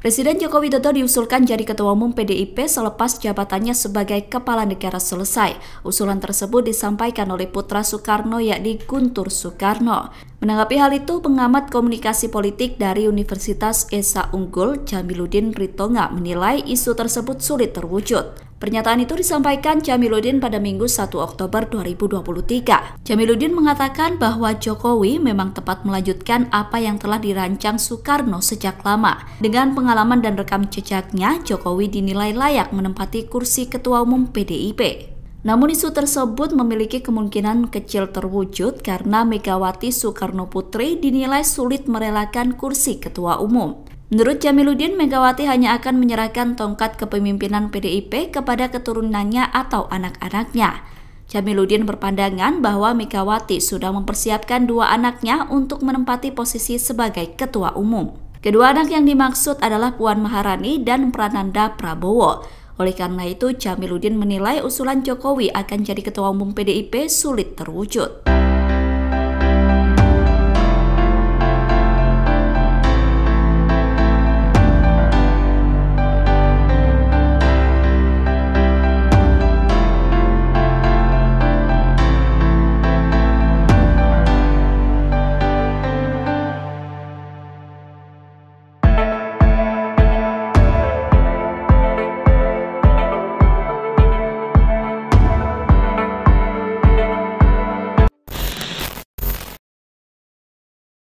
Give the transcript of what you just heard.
Presiden Joko Widodo diusulkan jadi Ketua Umum PDIP selepas jabatannya sebagai Kepala Negara selesai. Usulan tersebut disampaikan oleh putra Soekarno yakni Guntur Soekarno. Menanggapi hal itu, pengamat komunikasi politik dari Universitas Esa Unggul, Jamiluddin Ritonga menilai isu tersebut sulit terwujud. Pernyataan itu disampaikan Jamiluddin pada Minggu 1 Oktober 2023. Jamiluddin mengatakan bahwa Jokowi memang tepat melanjutkan apa yang telah dirancang Soekarno sejak lama. Dengan pengalaman dan rekam jejaknya, Jokowi dinilai layak menempati kursi Ketua Umum PDIP. Namun isu tersebut memiliki kemungkinan kecil terwujud karena Megawati Soekarno Putri dinilai sulit merelakan kursi ketua umum. Menurut Jamiluddin, Megawati hanya akan menyerahkan tongkat kepemimpinan PDIP kepada keturunannya atau anak-anaknya. Jamiluddin berpandangan bahwa Megawati sudah mempersiapkan dua anaknya untuk menempati posisi sebagai ketua umum. Kedua anak yang dimaksud adalah Puan Maharani dan Prananda Prabowo. Oleh karena itu, Jamiluddin menilai usulan Jokowi akan jadi ketua umum PDIP sulit terwujud.